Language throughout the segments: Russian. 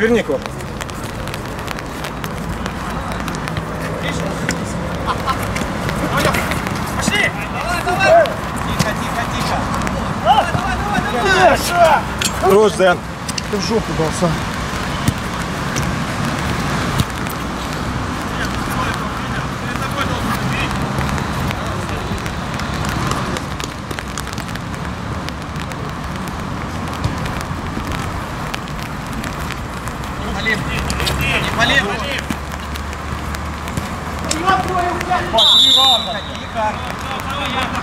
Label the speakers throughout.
Speaker 1: верни его.
Speaker 2: Пошли! Давай, давай! Тихо, тихо, тихо! Давай, давай, давай, давай!
Speaker 1: Хорош, Дэн! Ты в жопу дался. Пошли,
Speaker 2: Ванна! Какие карты?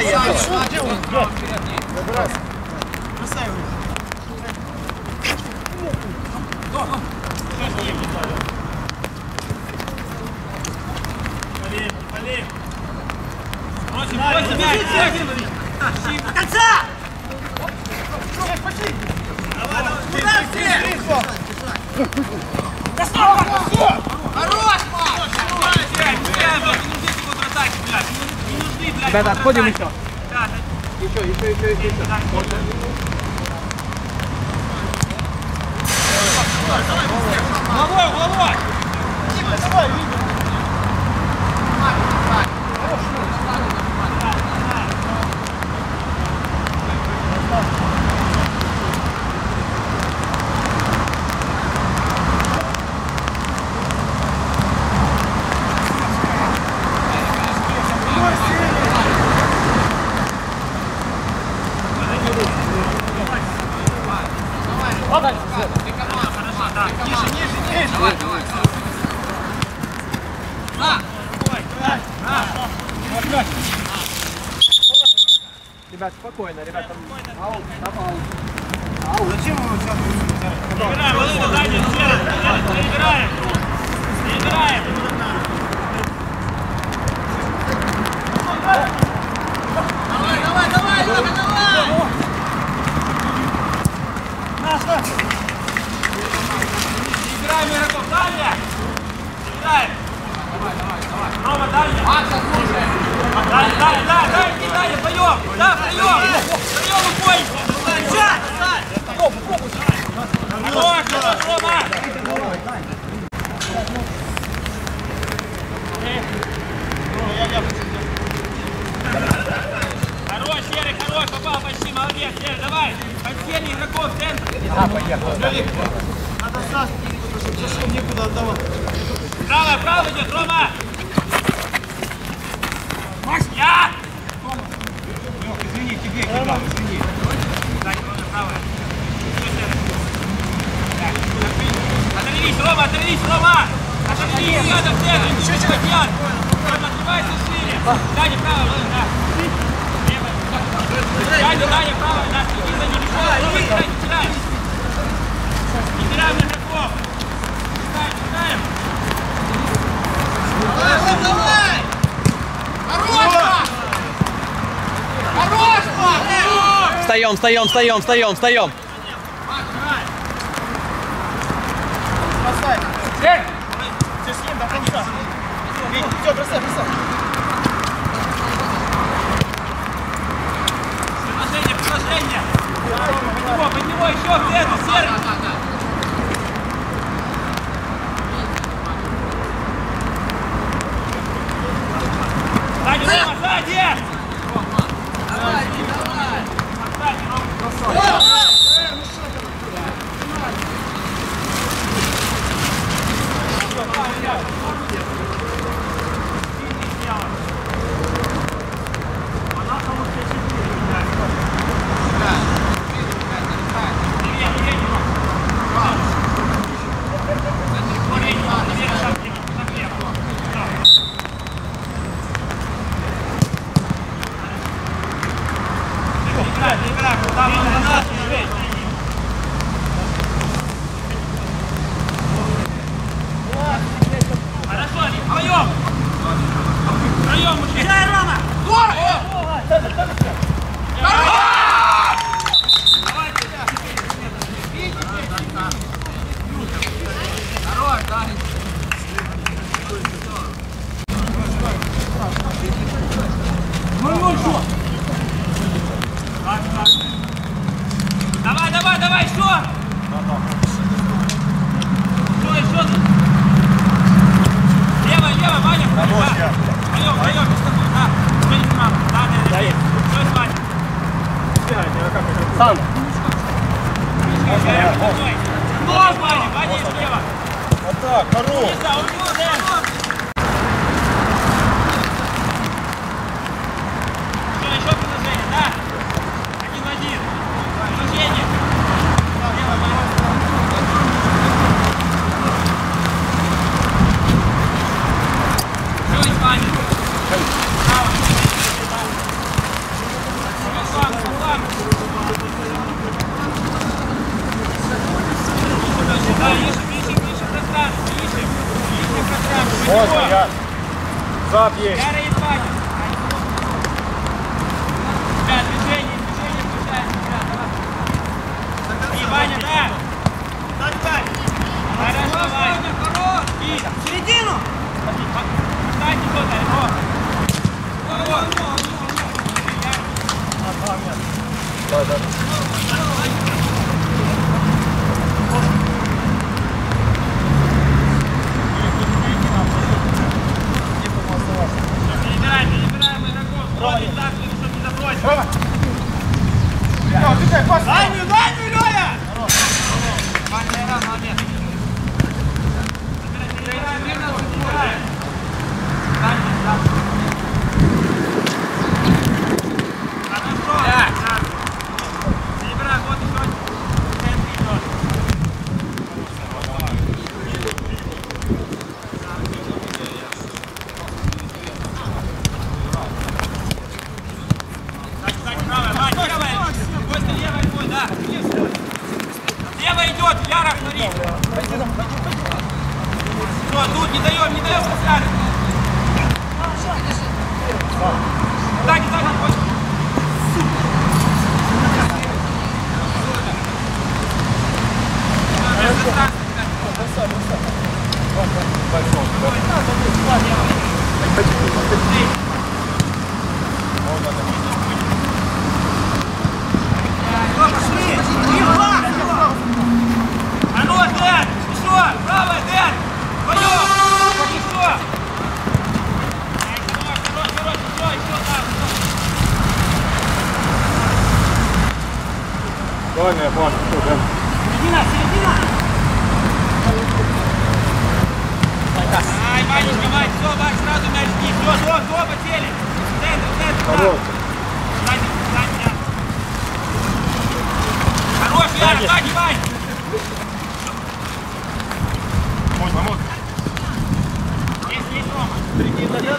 Speaker 2: поехали. 拜拜，好久没笑。一
Speaker 1: 笑一笑一笑一。
Speaker 3: встаем, встаем, встаем, встаем, встаем.
Speaker 1: Все, бросай, бросай.
Speaker 2: Предложение, предложение. Под него, под него еще, в эту, серый. Сан.
Speaker 1: Вот так, хорош.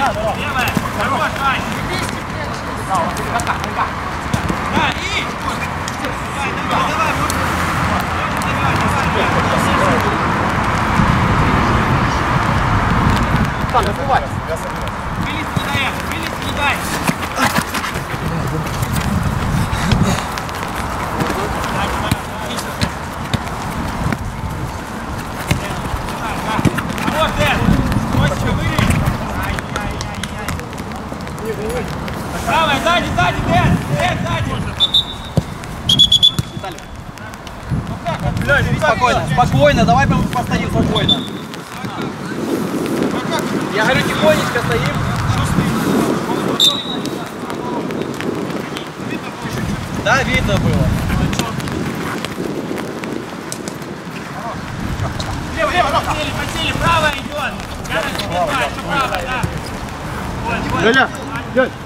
Speaker 2: один.
Speaker 1: Левая. Хорош, Вань. Да, и... Давай, давай, давай. Давай, давай, давай.
Speaker 3: Там, закрывай.
Speaker 1: Вылез не дай, вылез не дай. Хорош, Дэн. Костя, вылез. Ай-яй-яй-яй. Правая, сзади, сзади, Дэн. Дэн, сзади.
Speaker 3: Спокойно, спокойно, давай постоим спокойно. Я говорю, тихонечко стоим. Да, видно было.
Speaker 1: Лево, лево, потели, потели, правая идет. Я тебе знаю, что правая, да. Вот, вот.
Speaker 2: Ляля, дядь.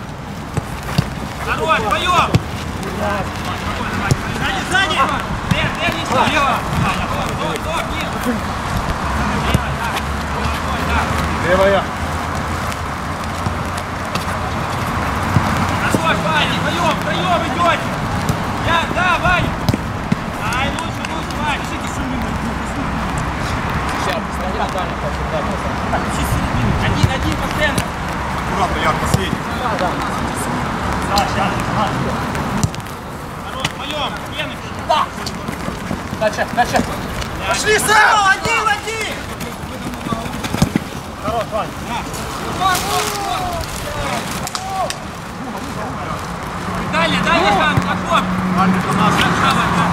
Speaker 1: Хорош, поем! Сзади, сзади! Вверх, вверх, не да. Да.
Speaker 2: Левая.
Speaker 1: Хорош, Ваня, вдвоем, вдвоем идете! Я, да, Ваня! Ай, лучше, лучше, Ваня! Один, один, постоянно!
Speaker 2: Аккуратно, Яр, последний.
Speaker 1: Поем, пены!
Speaker 3: Дальше, дальше.
Speaker 1: Пошли сам! Один, один!
Speaker 2: Хорош, Вань.
Speaker 1: Дальше, дальше, там, окоп!
Speaker 2: Вань, это наш.
Speaker 1: Право, да.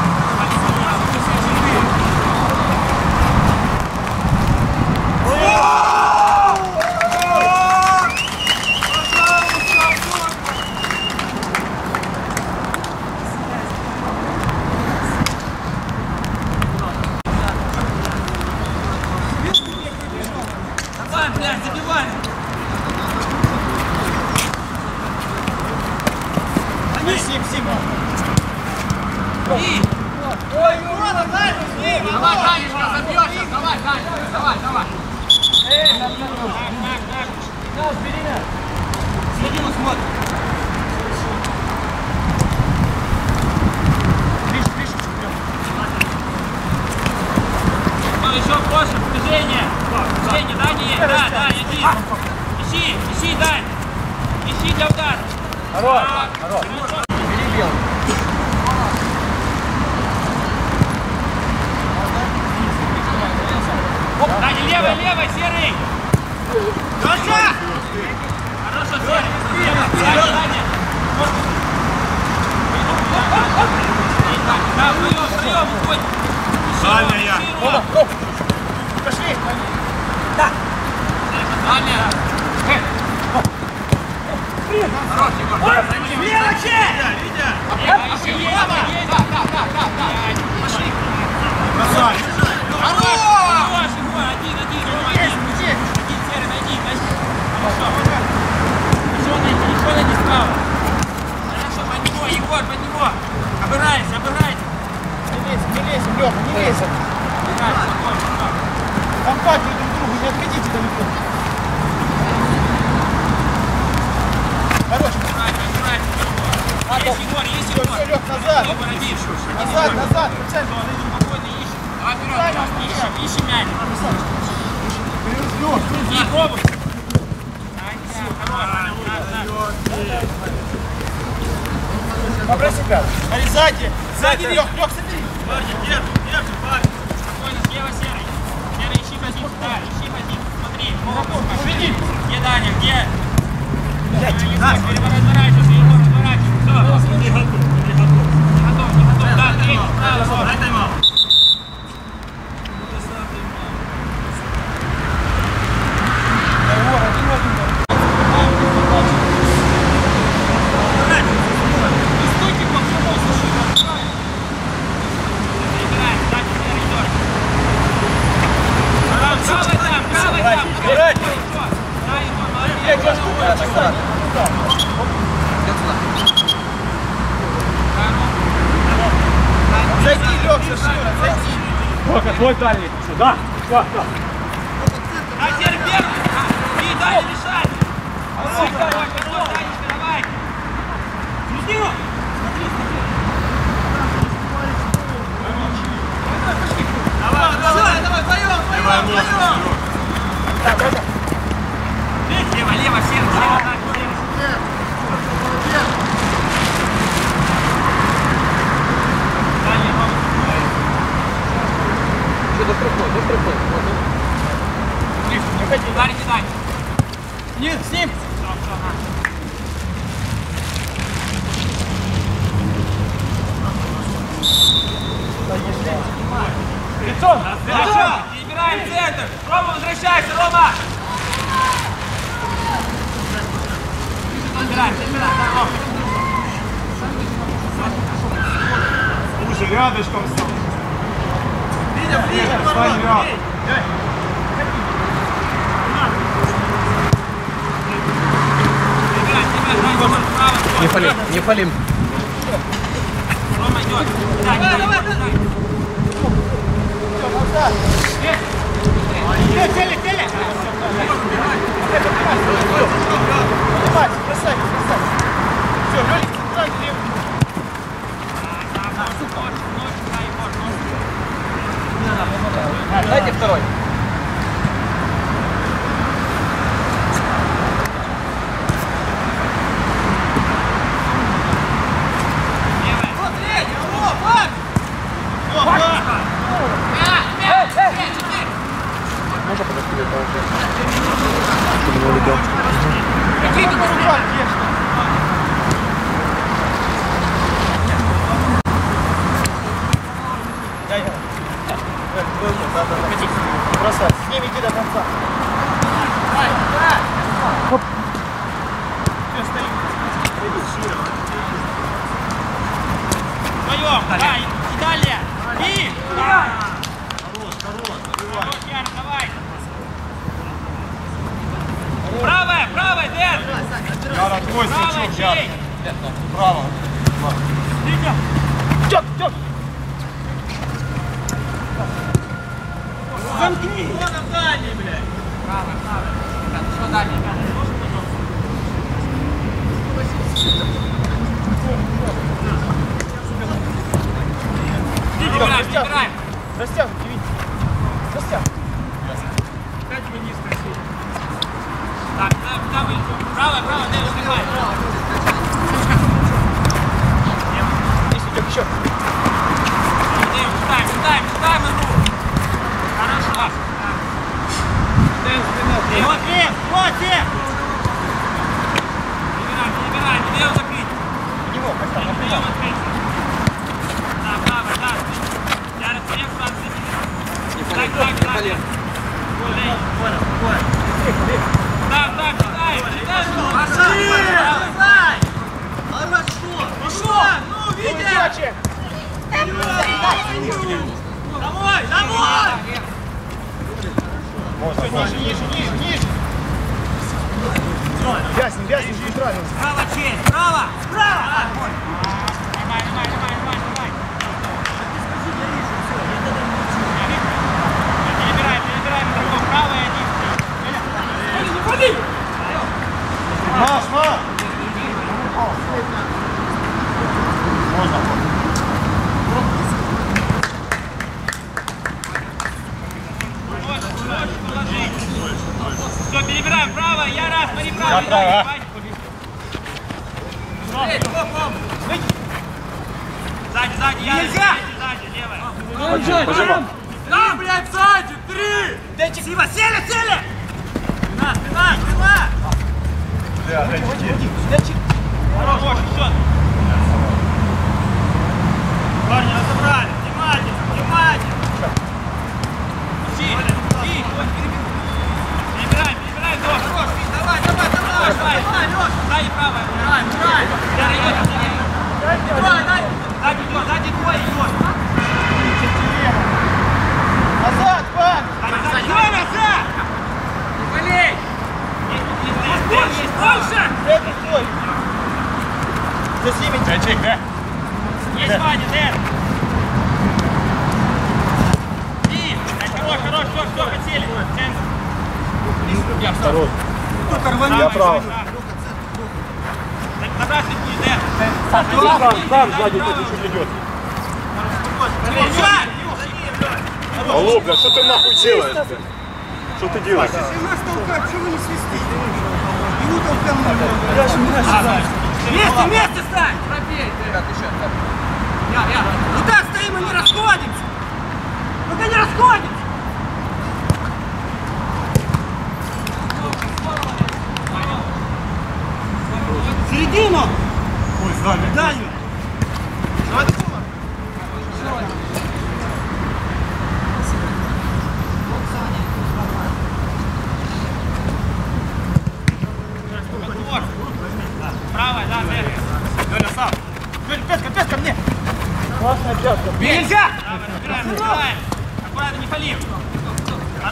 Speaker 1: Давай, блядь, забивай! И!
Speaker 2: Ой, Мурата, дай, жди!
Speaker 1: Давай, Данечка, забьешь! Давай, Данечка, давай, давай! Так, так, так.
Speaker 3: Следи, он смотрит.
Speaker 1: Ну, еще больше, движение. Движение, да, не есть? Да, да, иди. Ищи, ищи, дай. Ищи для удара.
Speaker 3: Хорош, хорош.
Speaker 1: хорошо.
Speaker 3: Белый.
Speaker 1: Даня, левый, левый, серый.
Speaker 2: Гоша!
Speaker 1: Хорошо, серый. Даня, Даня. Да, вдвоем, вдвоем, уходь. Еще,
Speaker 2: Дальняя.
Speaker 1: ищи,
Speaker 2: Пошли!
Speaker 1: Даня.
Speaker 2: Мелочи!
Speaker 1: Левый, ищи, левый, едет. Да, да, да, да, да. Пошли.
Speaker 2: Красавец! Хорош!
Speaker 1: Хорош, Егор, один, один, один. Один, серый, найди, найди. Хорошо. Еще найди, еще найди справа. Хорошо, под него, Егор, под него. Обырайся, обырайся.
Speaker 2: Не лезь, не лезь, Леха, не лезь! Компактнее друг другу, не отходите далеко. Хорош!
Speaker 1: Обырайся, обырайся. Есть Егор, есть Егор.
Speaker 2: все, Лех, назад!
Speaker 1: Один.
Speaker 2: Назад, назад! центр.
Speaker 1: Спокойно ищем. Давай вперед, ищем, ищем мяч. И пробуй. Так, так, хорош. Так, так.
Speaker 2: Попроси пят. Смотри, сзади! Сзади, Лех, Лех, смотри!
Speaker 1: Спокойно, слева серый. Серый, ищи позицию, да, ищи позицию. Смотри,
Speaker 2: Уведи!
Speaker 1: где Даня, где? Разворачивайся, Егор, разворачивайся.
Speaker 3: よろしく
Speaker 2: お願いし
Speaker 4: ます。Дальний. Сюда. Сюда.
Speaker 1: А теперь первый. И дай решать. Давай, давай, давай, давай. Жди.
Speaker 2: Давай, давай, давай, вдвоем, вдвоем, вдвоем!
Speaker 1: Лево, лево, серый, серый, так, серый. Дальний, Рома.
Speaker 3: Что, дострахнул, дострахнул.
Speaker 2: Не ходи.
Speaker 1: Ударите Дань.
Speaker 2: Нет, с ним! Лицом!
Speaker 1: Хорошо. Перебираем центр. Рома, возвращайся, Рома. Собираем, да, Рома.
Speaker 4: Уже рядышком стал.
Speaker 2: Ближе, ближе!
Speaker 4: Стань рядом.
Speaker 1: Собираем, собираем, Рома, справа, стой.
Speaker 3: Не палим, не палим.
Speaker 1: Рома идет. Да, не давай, давай.
Speaker 2: Теле, теле, теле! Красавец, красавец! Все, Лёлик, центральный левый.
Speaker 3: Дайте второй.
Speaker 2: Вот третий, алло, Вань! О, Вань! Какие ты руках ешь? Дай. Не бросай. С ними иди до конца. Давай, давай. Все, стоим.
Speaker 1: Вдвоем, да, и, далее. И! Да. Хорош, Яра, давай. Правая, правая, Дэн!
Speaker 4: Яра, твой
Speaker 1: Правая,
Speaker 4: значок, Яра.
Speaker 1: чей?
Speaker 4: Право.
Speaker 3: Тёк, тёк.
Speaker 4: Замкни!
Speaker 2: Кто на дальний, блядь?
Speaker 1: Правая, правая. Ребята, что дальше? Забираем, забираем.
Speaker 3: Растягивайте, видите. Растягивайте.
Speaker 1: Опять вниз красиво. Так, куда, куда вылетел? Правая, правая, дай успевай.
Speaker 3: Есть, Тёк, еще.
Speaker 1: Дэйв, читаем, читаем, читаем игру. Хорошо. Дэйв,
Speaker 4: Вот, Лев! Вот, Лев!
Speaker 1: перебираем, перебираем, не дай его закрыть.
Speaker 3: У него, поставь,
Speaker 1: Не его открыть. Да, правая, да. Я растерял сразу Так, так, так. Читаем игру.
Speaker 2: Пошли! Давай! Хорошо! Пошел! Ну, Витя! Домой! Домой!
Speaker 3: Ниже, ниже, ниже, ниже. Вязнем, вязнем, центрально.
Speaker 4: Право, честь! Право! Право!
Speaker 1: Давай, давай, давай, давай, давай. Перебираем, перебираем игроков. Правая один. Не ходи!
Speaker 3: Маш, Маш.
Speaker 1: Все, перебираем право, я раз, смотри право.
Speaker 3: Я право, а?
Speaker 1: Сзади, сзади, я
Speaker 4: Нельзя!
Speaker 1: сзади, левая.
Speaker 2: Три, блядь, сзади! Три!
Speaker 4: Дайте Сива, сели, сели! Спина, спина, спина!
Speaker 1: Хорош, счет.
Speaker 4: Парни разобрали! Внимание, внимание!
Speaker 1: Си, си, перебираем, перебираем, Дош.
Speaker 2: Хорош, Вить, давай, давай, давай!
Speaker 1: Давай,
Speaker 2: Давай, Лёш!
Speaker 1: Сзади правая.
Speaker 2: Давай, давай!
Speaker 1: Я идет,
Speaker 2: Давай, дай!
Speaker 1: Сзади идет, сзади двое идет.
Speaker 3: Назад, Пак.
Speaker 1: Сзади, сзади. Давай назад! Не болей! Есть, есть, есть, есть, больше!
Speaker 3: Это стой. За семи. Чайчик, да?
Speaker 1: Есть Ваня, Дэн! И, хорош, хорош, все, все, хотели. Центр. Я второй.
Speaker 4: Кто-то рванет.
Speaker 3: Я право.
Speaker 1: Забрать не будет, Дэн.
Speaker 3: Сам, сзади чуть идет.
Speaker 5: Алло, бля, что ты нахуй делаешь? бля? Что ты делаешь?
Speaker 4: Если нас толкают, чего вы не свистите? Ему там прям надо. Вместе, вместе стань!
Speaker 2: Пробей, ребят, еще.
Speaker 4: Я, я. Ну да, стоим и не расходимся! Ну-ка не расходимся! Середину!
Speaker 5: Ой, сзади.
Speaker 4: Дальнюю!
Speaker 1: Правая, да, Дэн.
Speaker 3: Галя, сам. Галя, пятка, пятка мне. Классная пятка.
Speaker 4: Нельзя!
Speaker 1: Забираем, забираем. Аккуратно, не пали.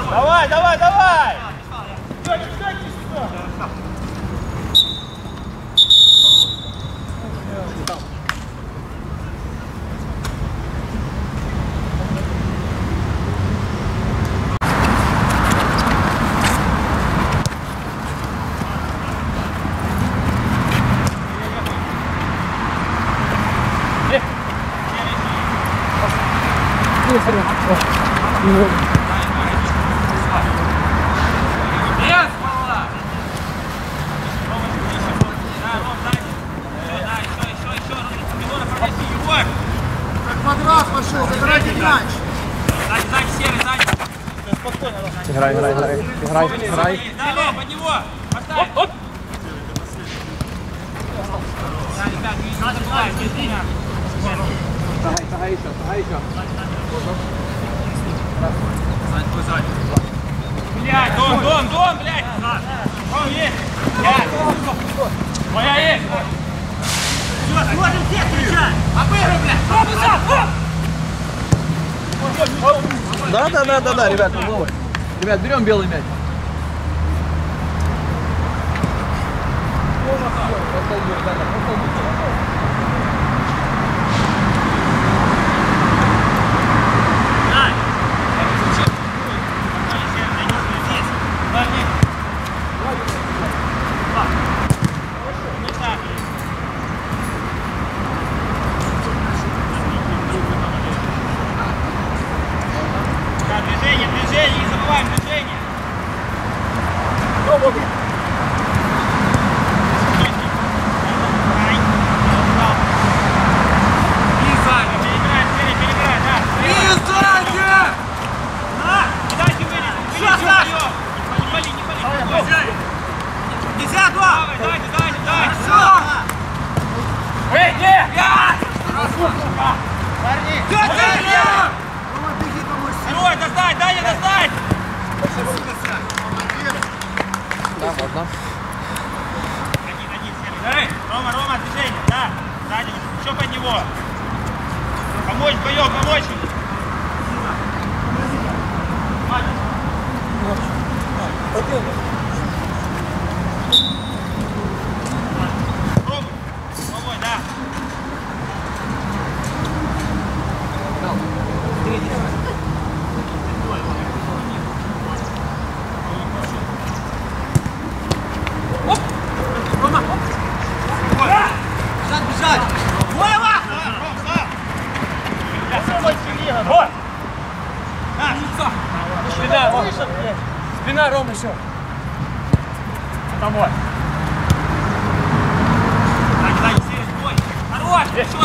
Speaker 3: Давай, давай, давай.
Speaker 1: Без фаула. Да, Ром, дай. Еще, да, еще, еще, еще. Егор, пронеси, Егор.
Speaker 4: Квадрат пошел, забирайте мяч!
Speaker 1: Сзади, сзади, серый, сзади.
Speaker 3: Играй, играй, играй. Играй, играй.
Speaker 1: Да, Ром, под него. Поставь. Оп, оп. Да, ребят, не надо было, без меня. Блядь, Дон, Дон, Дон, блядь! Дон есть! Блядь! Моя есть!
Speaker 4: Все, смотрим всех, встречаем!
Speaker 1: Обыгрывай, блядь! Дон, назад! Оп!
Speaker 3: Да, да, да, да, да, ребят, новый. Ребят, берем белый мяч.
Speaker 1: Герой, Один, один, Серый. Эй, Рома, Рома, движение, да, сзади, еще под него. Помочь вдвоем, помочь ему. Рома, головой, да.
Speaker 2: Вот!
Speaker 3: Спина, Ром. Спина, Ром, еще.
Speaker 2: Домой.
Speaker 1: Сзади, сзади, Серый, стой. Хорош, еще.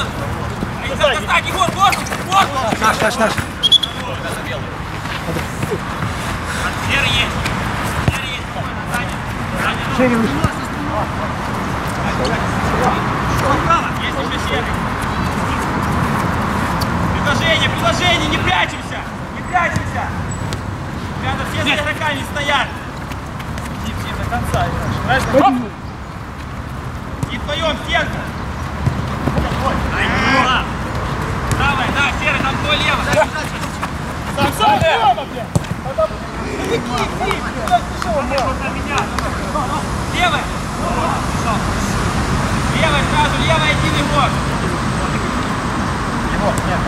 Speaker 1: Александр, достать, Егор, воздух, воздух.
Speaker 3: Наш, наш, наш.
Speaker 1: Серый есть. Серый есть, спокойно, сзади. Сзади,
Speaker 3: Черри вышел.
Speaker 1: Есть еще серый. Предложение, предложение, не прячемся! Не прячемся! Ребята, все за игроками стоят!
Speaker 2: Иди все до конца играешь. Знаешь,
Speaker 3: Хоп.
Speaker 1: И вдвоем стенка! Правая, да, серый, там твой лево!
Speaker 2: Сам сам дома, блядь! Потом... Иди, иди, блядь, ты что, блядь?
Speaker 1: Левая! Левая сразу, левая один игрок!
Speaker 2: Его, нет,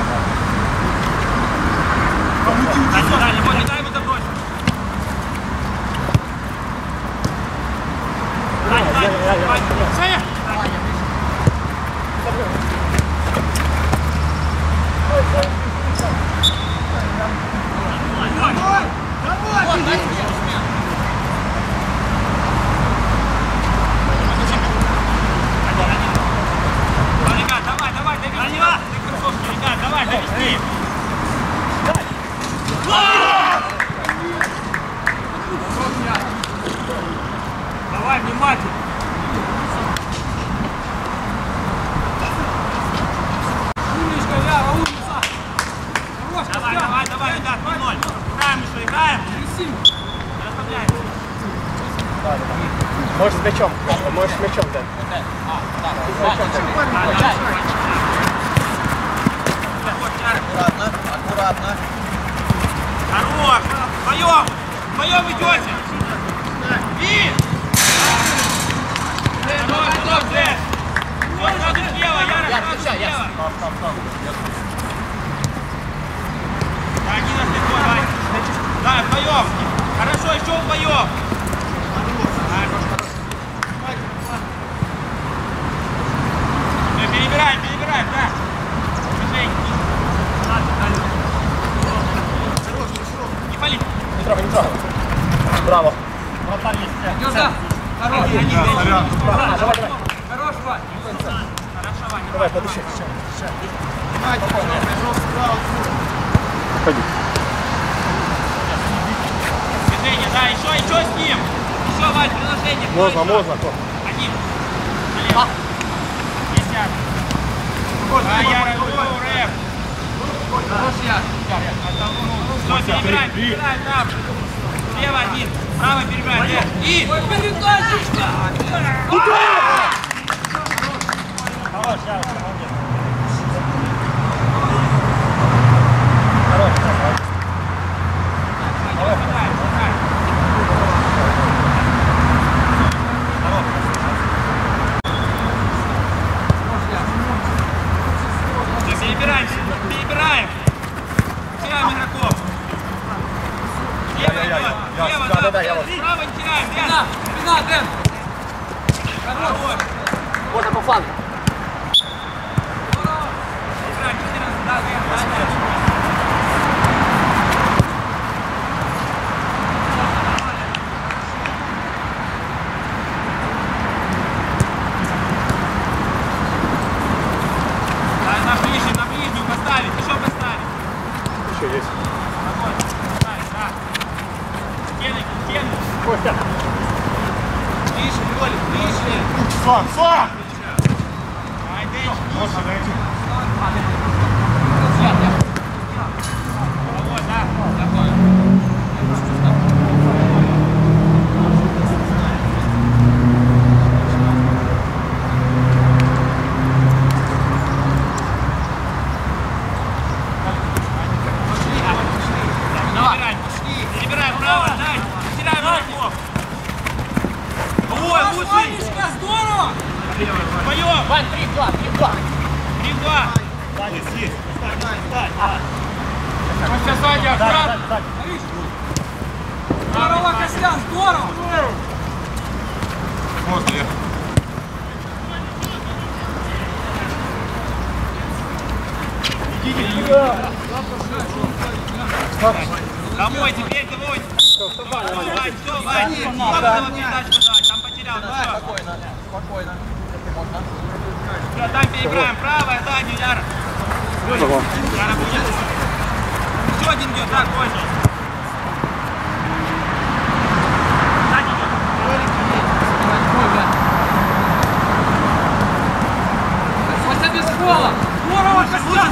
Speaker 1: Дальше, дальше, вот, не дай ему забросить! Дальше, дальше, дальше. Саня! Ну, ребят, давай, давай, довести! Ты кроссовки, ребят, давай, довести! Давай, внимательно! Умничка, Лява, умница! Хорош, давай, давай, давай, ребят, 0-0. Играем еще, играем. Не расслабляйся.
Speaker 3: Можешь с мячом. Можешь с мячом дать.
Speaker 6: Аккуратно, аккуратно.
Speaker 1: Хорош! Вдвоем! Вдвоем идете! И! Хорош, хорош, Зэ! Вот сразу слева, Яра, сразу слева! Да, один раз легко, давай! Да, вдвоем! Хорошо, еще вдвоем! Перебираем, перебираем, да! Не пали!
Speaker 2: Не трогай, не трогай. Браво. Вратарь есть. Сорян.
Speaker 1: Хорош,
Speaker 2: Давай, давай.
Speaker 1: Хорош, Вань. Хорошо, Ваня.
Speaker 2: Давай, подыши.
Speaker 1: Движение, да, еще, еще с ним. Еще, Вань, приложение.
Speaker 7: Можно,
Speaker 1: больше.
Speaker 7: можно. Коп.
Speaker 1: Один. Налево. Есть Яра. Да, Яра, ну, рэп. Все, перебираем, перебираем там. Слева один, право перебираем. Лев. И... передачечка!
Speaker 2: Хорош, Яра,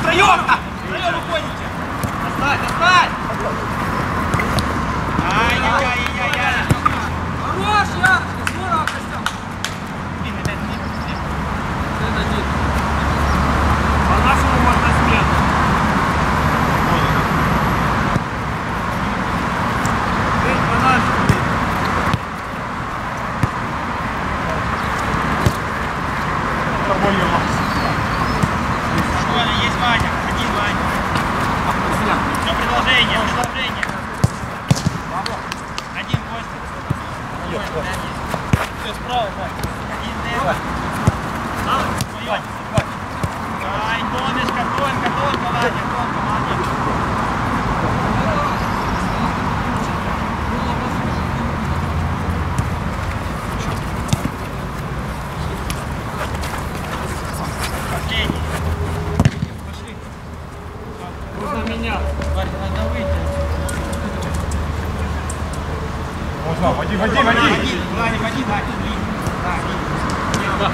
Speaker 1: Лучше
Speaker 3: Костян,
Speaker 1: втроем. Втроем уходите. Достать, достать. Ай-яй-яй-яй-яй.
Speaker 3: Хорош, Яр. Здорово, Костян.
Speaker 1: Блин, опять не не.
Speaker 3: По-нашему можно смену.
Speaker 1: Школа, есть Ваня. Один Ваня. Все, продолжение, продолжение. Один Костя. Все, справа, Ваня. Один Дэва. Твоё. Ай, донышко, тонко, тонко, Ваня, тонко, молодец. Последний. Пошли.
Speaker 3: Нужно менять.
Speaker 1: Варя, надо выйти.
Speaker 5: Можно, води, води, води.
Speaker 1: Води, Ваня, води, Ваня. Да.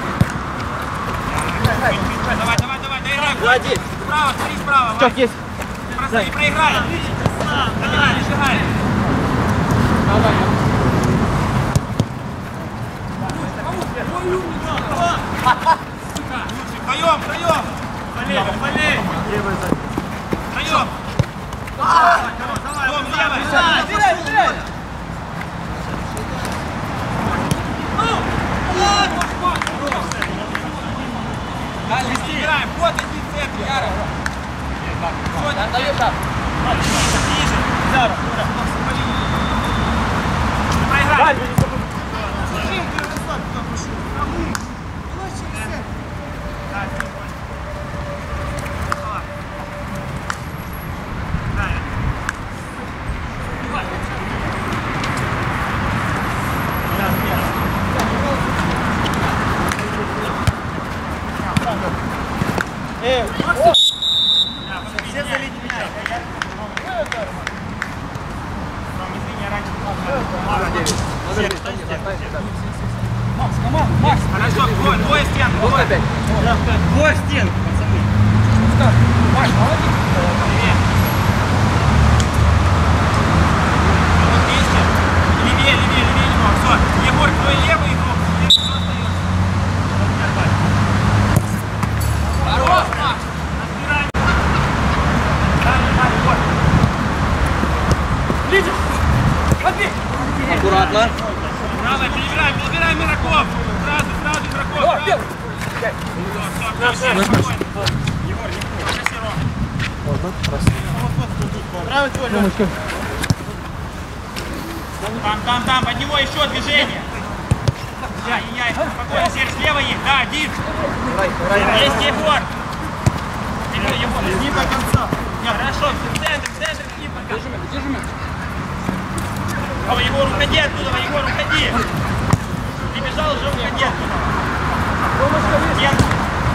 Speaker 1: Давай, давай, давай, доиграй.
Speaker 2: Води.
Speaker 1: Справа, Ваня.
Speaker 2: есть.
Speaker 1: Просто не проиграй. Забирай, не шагай. Вдвоем, вдвоем. Болей, болей. Вдвоем. Дом, левый. Дальше играем. Вот один центр, Яра.
Speaker 2: Отдаю так.
Speaker 1: Ниже. Яра. Проиграй. Хорошо, двое, двое стен, двое.
Speaker 2: Двое стен, пацаны.
Speaker 1: Вот вместе. Левее, левее, левее немного. Все. Егор, твой левый игрок. Левый кто остается?
Speaker 3: Хорош, Макс.
Speaker 1: Разбираем. Далее, далее, вот.
Speaker 3: Лидер. Подбей.
Speaker 2: Аккуратно.
Speaker 1: Право, перебираем, перебираем игроков. Сразу, сразу игроков.
Speaker 3: О,
Speaker 1: сразу.
Speaker 3: первый.
Speaker 1: Все, спокойно. Егор, Егор, проси, Ром. Там, там, там, под него еще движение. Ай-яй-яй, спокойно, Серж, слева есть, да, один. Есть Егор. Не до конца. Не, хорошо, в центр, в центр, не пока.
Speaker 3: Держи, держи.
Speaker 1: Давай, Егор, уходи оттуда, Егор, уходи. Ты бежал, уже уходи оттуда. Стенку.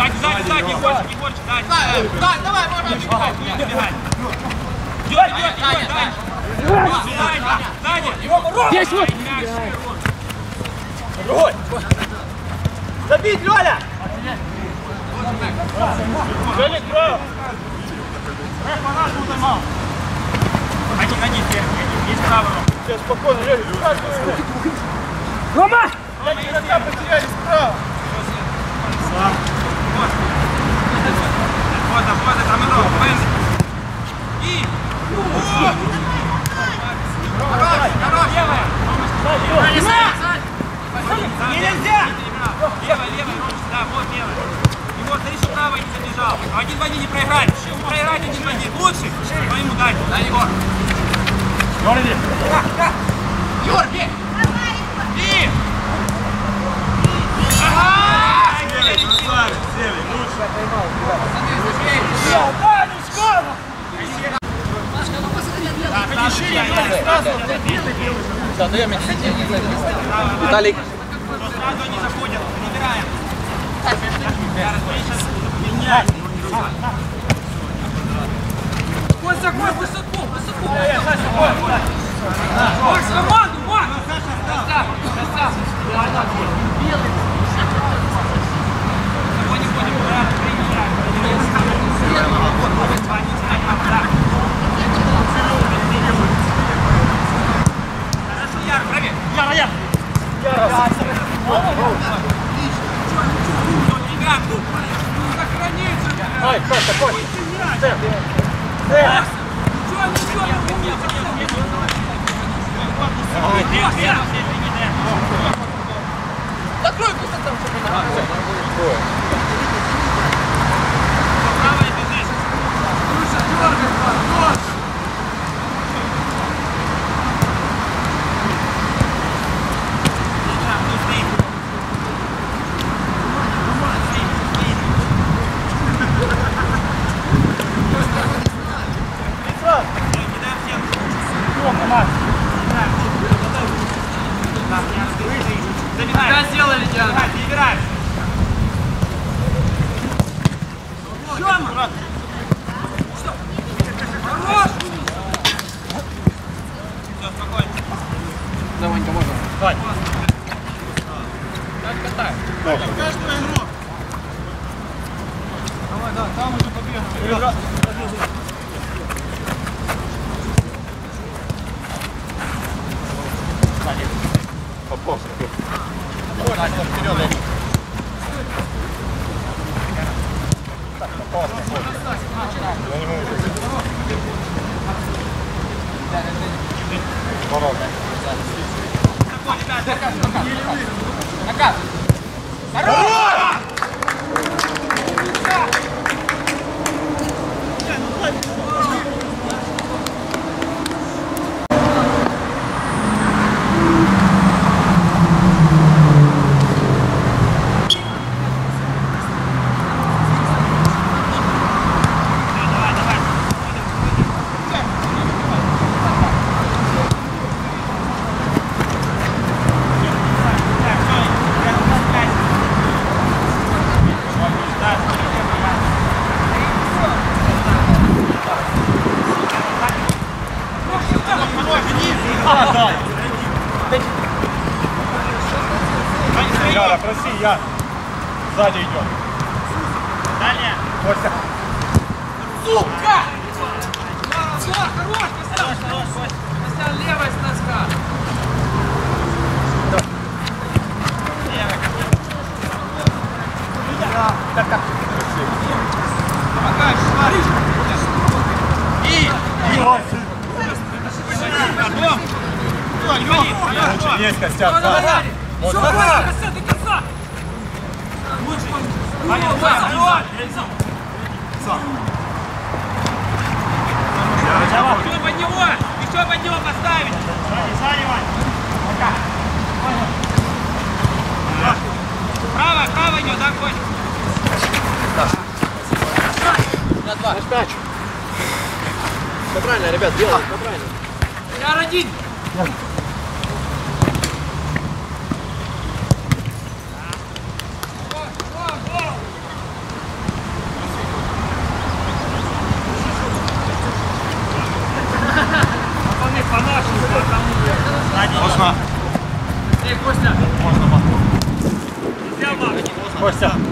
Speaker 1: Сзади,
Speaker 4: сзади, сзади, не больше, не
Speaker 1: больше, сзади. Да,
Speaker 2: давай, можно
Speaker 1: отбегать. Отбегай. Юрий, Юрий, Юрий, дальше. Сзади, сзади.
Speaker 3: Здесь вот.
Speaker 1: Руль.
Speaker 4: Забить, Лёля.
Speaker 3: Лёля, кровь.
Speaker 1: Эх, по-нашему поймал. Ходи, ходи, вверх, есть право.
Speaker 3: Все, спокойно, Лёля. Рома!
Speaker 1: Рома, иди, Contact. What's
Speaker 5: up. Uh,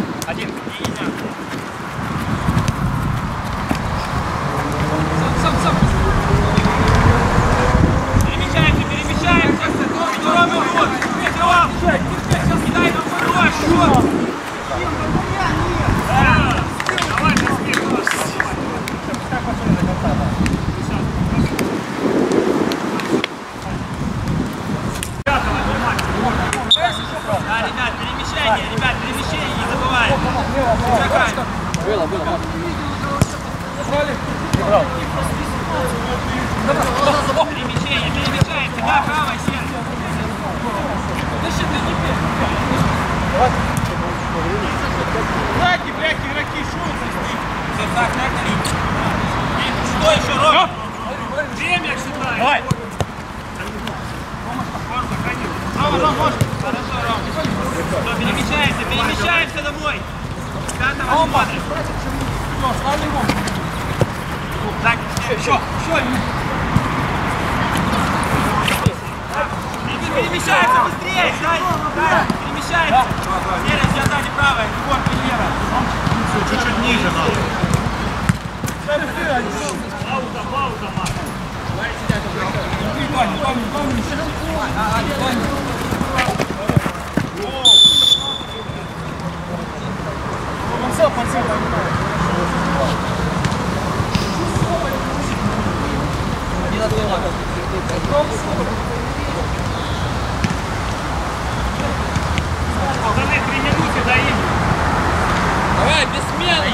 Speaker 1: ближе
Speaker 5: надо. Пауза,
Speaker 1: пауза,
Speaker 5: Марк.
Speaker 1: Ваня, Ваня, Ваня.
Speaker 3: Ваня.
Speaker 2: Пацаны, тренируйте, доим.
Speaker 1: Давай, бессмертный!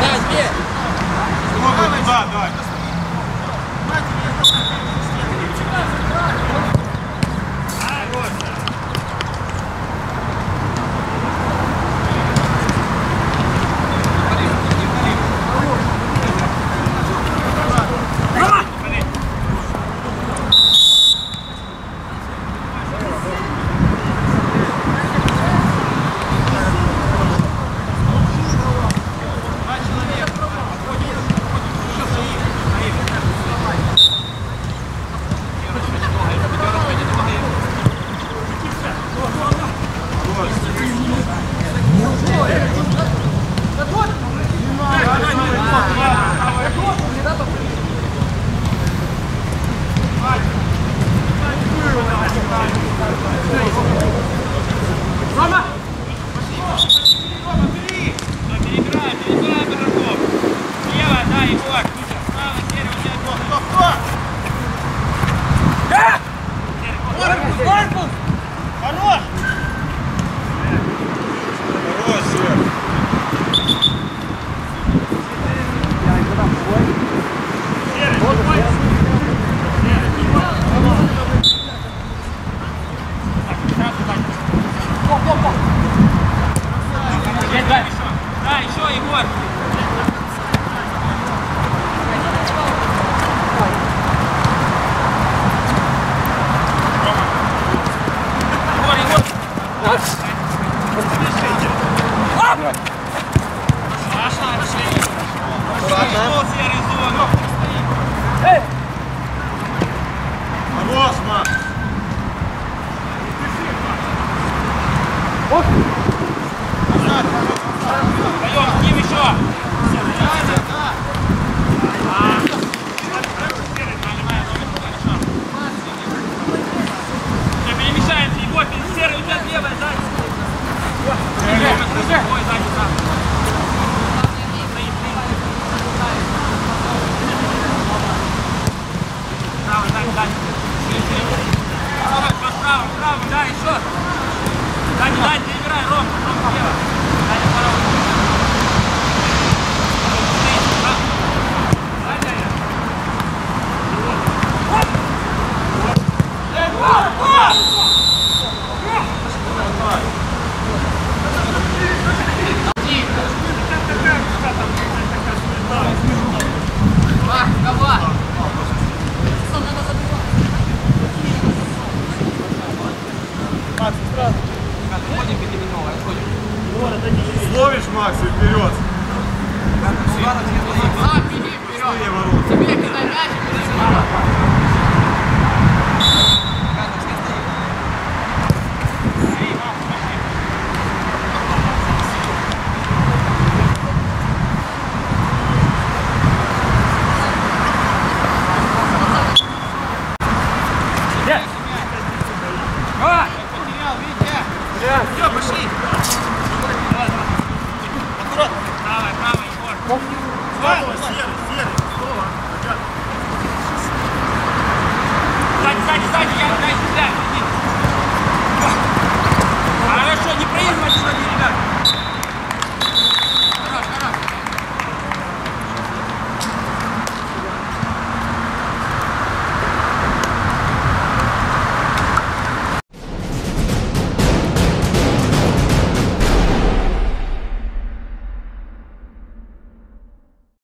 Speaker 1: Да, где? Давай, давай,